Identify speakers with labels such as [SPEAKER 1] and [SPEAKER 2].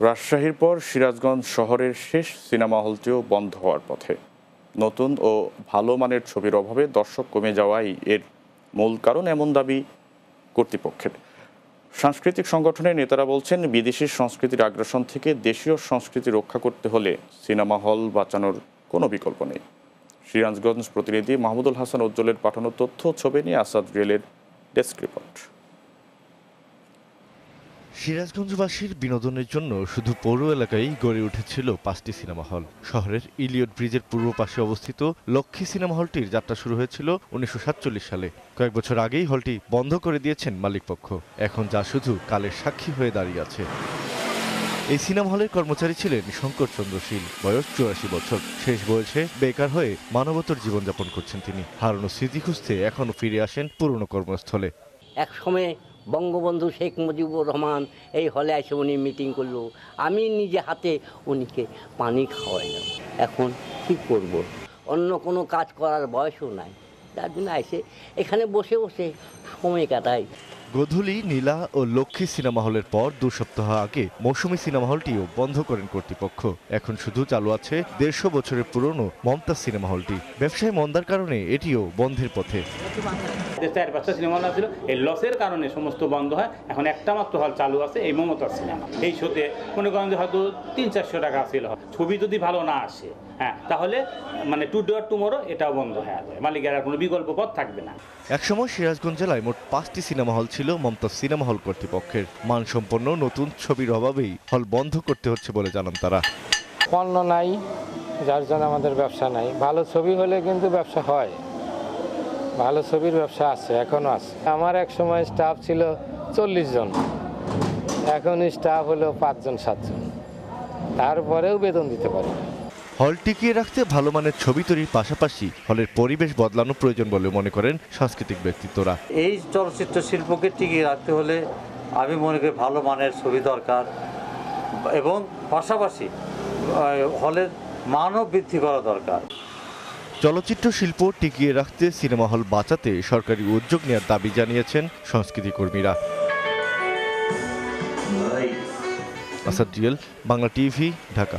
[SPEAKER 1] রাজশাহীর পর সিরাজগঞ্জ শহরের শেষ সিনেমা হলটিও বন্ধ হওয়ার পথে। নতুন ও ভালো মানের ছবির অভাবে দর্শক কমে যাওয়াই এর মূল কারণ, এমন দাবি কর্তৃপক্ষের। সাংস্কৃতিক সংগঠনের নেতারা বলছেন, বিদেশি সংস্কৃতির আগ্রাসন থেকে দেশীয় সংস্কৃতি রক্ষা করতে হলে সিনেমা হল বাঁচানোর কোনো বিকল্প নেই। সিরাজগঞ্জ প্রতিনিধি মাহমুদুল হাসান উজ্জ্বলের পাঠানো তথ্য ছবি নিয়ে আসাদ রিয়েলের ডেস্ক রিপোর্ট।
[SPEAKER 2] সিরাজগঞ্জবাসীর বিনোদনের জন্য শুধু পৌর এলাকায় গড়ে উঠেছিল পাঁচটি সিনেমা হল। শহরের ইলিয়ট ব্রিজের পূর্ব পাশে অবস্থিত লক্ষ্মী সিনেমা হলটির যাত্রা শুরু হয়েছিল উনিশশো সাতচল্লিশ সালে। কয়েক বছর আগেই হলটি বন্ধ করে দিয়েছেন মালিকপক্ষ। এখন যা শুধু কালের সাক্ষী হয়ে দাঁড়িয়ে আছে। এই সিনেমা হলের কর্মচারী ছিলেন শঙ্কর চন্দ্র শীল। বয়স চুরাশি বছর। শেষ বয়সে বেকার হয়ে মানবতর জীবনযাপন করছেন তিনি। হারানো স্মৃতি খুঁজতে এখনও ফিরে আসেন পুরনো কর্মস্থলে।
[SPEAKER 3] এক সময় বঙ্গবন্ধু শেখ মুজিবুর রহমান এই হলে এসে উনি মিটিং করল। আমি নিজে হাতে উনিকে পানি খাওয়াইলাম। এখন কি করব। অন্য কোনো কাজ করার বয়সও নাই। তার জন্য এসে এখানে বসে বসে সময় কাটাই।
[SPEAKER 2] গোধূলি নীলা ও লক্ষ্মী সিনেমা হলের পর দু সপ্তাহ আগে মৌসুমী সিনেমা হলটিও বন্ধ করেন কর্তৃপক্ষ। এখন শুধু চালু আছে দেড়শো বছরের পুরনো মমতাজ সিনেমা হলটি। ব্যবসায় মন্দার কারণে এটিও বন্ধের পথে।
[SPEAKER 4] চার পাঁচটা সিনেমা হল ছিল। এই লসের কারণে সমস্ত বন্ধ হয়। এখন একটা মাত্র হল চালু আছে এই মমতার সিনেমা। এই শোতে মনে করেন হয়তো তিন চারশো টাকা ছিল ছবি যদি ভালো না আসে হ্যাঁ তাহলে মানে টু ডে টুমোরো এটাও বন্ধ হয়ে যাবে। মালিকের আর কোনো বিকল্প পথ থাকবে না।
[SPEAKER 2] একসময় সিরাজগঞ্জ জেলায় মোট পাঁচটি সিনেমা হল ছিল মমতাজ সিনেমা হল কর্তৃপক্ষের। মানসম্পন্ন নতুন ছবির অভাবেই হল বন্ধ করতে হচ্ছে বলে জানান তারা।
[SPEAKER 5] পণ্য নাই যার জন্য আমাদের ব্যবসা নাই। ভালো ছবি হলে কিন্তু ব্যবসা হয়। ভালো ছবির ব্যবসা আছে এখনও আছে। আমার এক সময় স্টাফ ছিল চল্লিশ জন। এখন স্টাফ হলো পাঁচজন সাতজন। তারপরেও বেতন দিতে পারে না।
[SPEAKER 2] হল টিকিয়ে রাখতে ভালো মানের ছবি তৈরির পাশাপাশি হলের পরিবেশ বদলানো প্রয়োজন বলে মনে করেন সাংস্কৃতিক ব্যক্তিত্বরা।
[SPEAKER 6] এই চলচ্চিত্র শিল্পকে টিকিয়ে রাখতে হলে আমি মনে করি ভালো মানের ছবি দরকার এবং পাশাপাশি হলের মানও বৃদ্ধি করা দরকার।
[SPEAKER 2] চলচ্চিত্র শিল্প টিকিয়ে রাখতে সিনেমা হল বাঁচাতে সরকারি উদ্যোগ নেওয়ার দাবি জানিয়েছেন সংস্কৃতি কর্মীরা। আসাদ বাংলা টিভি ঢাকা।